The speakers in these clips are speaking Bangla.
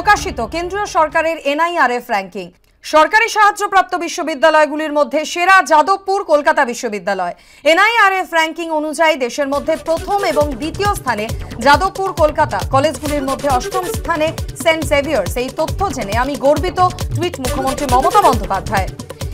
প্রকাশিত কেন্দ্রীয় সরকারের এনআইআরএফ র্যাঙ্কিং। সরকারি সাহায্যপ্রাপ্ত বিশ্ববিদ্যালয়গুলির মধ্যে সেরা যাদবপুর কলকাতা বিশ্ববিদ্যালয়। এনআইআরএফ র্যাঙ্কিং অনুযায়ী দেশের মধ্যে প্রথম এবং দ্বিতীয় স্থানে যাদবপুর কলকাতা। কলেজগুলির মধ্যে অষ্টম স্থানে সেন্ট সেভিয়ার্স। এই তথ্য জেনে আমি গর্বিত, টুইট মুখ্যমন্ত্রী মমতা বন্দ্যোপাধ্যায়।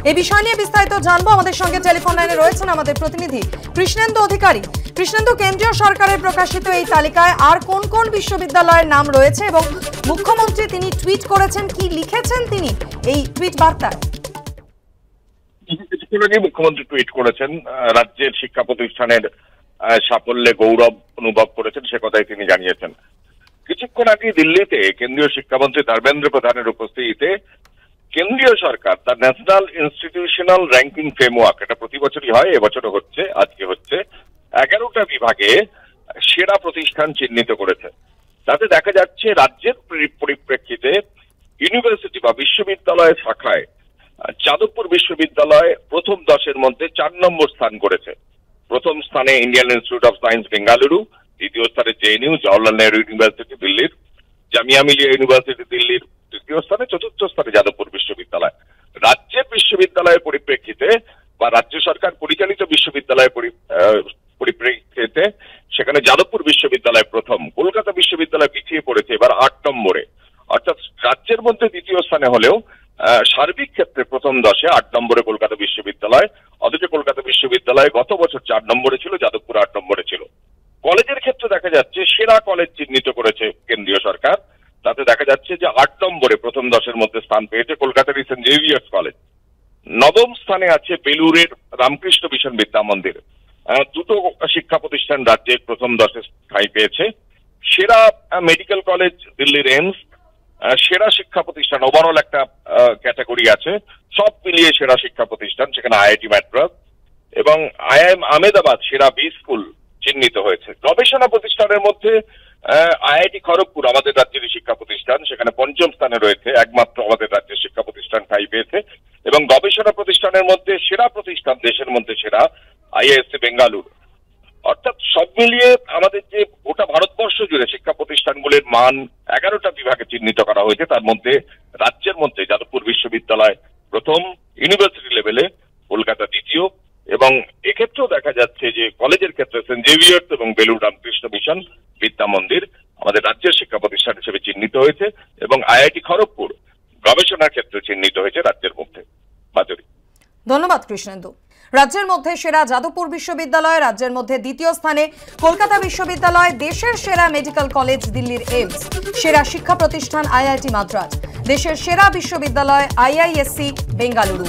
এই বিষয় নিয়ে বিস্তারিত জানব আমাদের সঙ্গে টেলিফোন লাইনে রয়েছেন আমাদের প্রতিনিধি কৃষ্ণেন্দু অধিকারী। কৃষ্ণেন্দু কেন্দ্রীয় সরকারের প্রকাশিত এই তালিকায় আর কোন কোন বিশ্ববিদ্যালয়ের নাম রয়েছে এবং মুখ্যমন্ত্রী তিনি টুইট করেছেন, কি লিখেছেন তিনি এই টুইট বার্তায়? মুখ্যমন্ত্রী টুইট করেছেন রাজ্যের শিক্ষা প্রতিষ্ঠানের সাফল্যে গৌরব অনুভব করেছেন, সে কথাই তিনি জানিয়েছেন। কিছুক্ষণ আগে দিল্লিতে কেন্দ্রীয় শিক্ষামন্ত্রী ধর্মেন্দ্র প্রধানের উপস্থিতিতে কেন্দ্রীয় সরকার, তার ন্যাশনাল ইনস্টিটিউশনাল র্যাঙ্কিং ফ্রেমওয়ার্ক এটা প্রতি বছরই হয়, এবছরও হচ্ছে, আজকে হচ্ছে এগারোটা বিভাগে সেরা প্রতিষ্ঠান চিহ্নিত করেছে। তাতে দেখা যাচ্ছে রাজ্যের পরিপ্রেক্ষিতে ইউনিভার্সিটি বা বিশ্ববিদ্যালয় শাখায় যাদবপুর বিশ্ববিদ্যালয় প্রথম দশের মধ্যে চার নম্বর স্থান করেছে। প্রথম স্থানে Indian Institute of Science, Bengaluru, দ্বিতীয় স্থানে জেএনইউ জওয়াহরলাল নেহরু ইউনিভার্সিটি, দিল্লির, জামিয়া মিলিয়া ইউনিভার্সিটি, দিল্লির, তৃতীয় স্থানে চতুর্থ স্থানে যাদবপুর বিশ্ববিদ্যালয়। রাজ্যের বিশ্ববিদ্যালয়ের পরিপ্রেক্ষিতে বা রাজ্য সরকার পরিচালিত বিশ্ববিদ্যালয়ের পরিপ্রেক্ষিতে সেখানে যাদবপুর বিশ্ববিদ্যালয় প্রথম, কলকাতা বিশ্ববিদ্যালয় পিছিয়ে পড়েছে এবার আট নম্বরে। অর্থাৎ রাজ্যের মধ্যে দ্বিতীয় স্থানে হলেও সার্বিক ক্ষেত্রে প্রথম দশে আট নম্বরে কলকাতা বিশ্ববিদ্যালয়, অথচ কলকাতা বিশ্ববিদ্যালয় গত বছর চার নম্বরে ছিল, যাদবপুর আট নম্বরে ছিল। কলেজের ক্ষেত্রে দেখা যাচ্ছে সেরা কলেজ চিহ্নিত করেছে কেন্দ্রীয় সরকার। তাতে দেখা যাচ্ছে যে আট নম্বরে প্রথম দশের মধ্যে স্থান পেয়েছে কলকাতার সেন্ট জেভিয়ার্স কলেজ। নবম স্থানে আছে বেলুরের রামকৃষ্ণ মিশন বিদ্যা মন্দির। দুটো শিক্ষা প্রতিষ্ঠান রাজ্যে প্রথম দশে ঠাঁই পেয়েছে। সেরা মেডিকেল কলেজ দিল্লির এইমস সেরা শিক্ষা প্রতিষ্ঠান। ওভারঅল একটা ক্যাটাগরি আছে। সব মিলিয়ে সেরা শিক্ষা প্রতিষ্ঠান, সেখানে আইআইটি ম্যাড্রাস এবং আইআইএম আহমেদাবাদ সেরা বি স্কুল চিহ্নিত হয়েছে। গবেষণা প্রতিষ্ঠানের মধ্যে আইআইটি খড়গপুর আমাদের রাজ্যের শিক্ষা প্রতিষ্ঠান, সেখানে পঞ্চম স্থানে রয়েছে, একমাত্র আমাদের রাজ্যের শিক্ষা প্রতিষ্ঠান ঠাই পেয়েছে। এবং গবেষণা প্রতিষ্ঠানের মধ্যে সেরা প্রতিষ্ঠান, দেশের মধ্যে সেরা আইএসসি বেঙ্গালুরু। অর্থাৎ সব মিলিয়ে আমাদের যে গোটা ভারতবর্ষ জুড়ে শিক্ষা প্রতিষ্ঠানগুলির মান এগারোটা বিভাগে চিহ্নিত করা হয়েছে, তার মধ্যে রাজ্যের মধ্যে যাদবপুর বিশ্ববিদ্যালয় প্রথম, ইউনিভার্সিটি লেভেলে, কলকাতা দ্বিতীয়, এবং এক্ষেত্রেও দেখা যাচ্ছে যে কলেজের ক্ষেত্রে সেন্ট জেভিয়ার্স এবং বেলুর রামকৃষ্ণ মিশন, বিদ্যা মন্দির, আমাদের রাজ্যের শিক্ষা প্রতিষ্ঠান হিসেবে চিহ্নিত হয়েছে এবং আইআইটি খড়গপুর গবেষণার ক্ষেত্রে চিহ্নিত হয়েছে রাজ্যের মধ্যে। মাধুরী। ধন্যবাদ কৃষ্ণেন্দু। রাজ্যের মধ্যে সেরা যাদবপুর বিশ্ববিদ্যালয়, রাজ্যের মধ্যে দ্বিতীয় স্থানে কলকাতা বিশ্ববিদ্যালয়, দেশের সেরা মেডিকেল কলেজ দিল্লির এইমস, সেরা শিক্ষা প্রতিষ্ঠান আইআইটি মাদ্রাজ, দেশের সেরা বিশ্ববিদ্যালয় আইআইএসসি বেঙ্গালুরু।